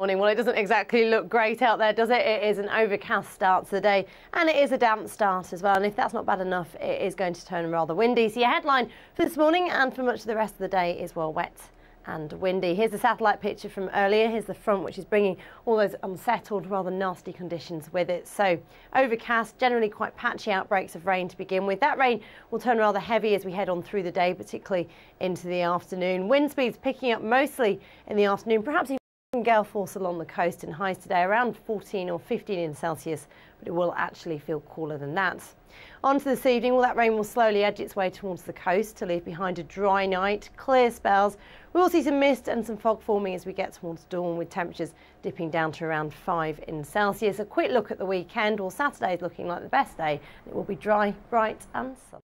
Morning. Well, it doesn't exactly look great out there, does it? It is an overcast start to the day, and it is a damp start as well. And if that's not bad enough, it is going to turn rather windy. So your headline for this morning and for much of the rest of the day is well wet and windy. Here's a satellite picture from earlier. Here's the front, which is bringing all those unsettled, rather nasty conditions with it. So overcast, generally quite patchy outbreaks of rain to begin with. That rain will turn rather heavy as we head on through the day, particularly into the afternoon. Wind speeds picking up mostly in the afternoon, perhaps even Gale force along the coast and highs today around 14 or 15 in Celsius, but it will actually feel cooler than that. On to this evening, well, that rain will slowly edge its way towards the coast to leave behind a dry night, clear spells. We will see some mist and some fog forming as we get towards dawn, with temperatures dipping down to around 5 in Celsius. A quick look at the weekend. Well, Saturday is looking like the best day. It will be dry, bright, and sunny.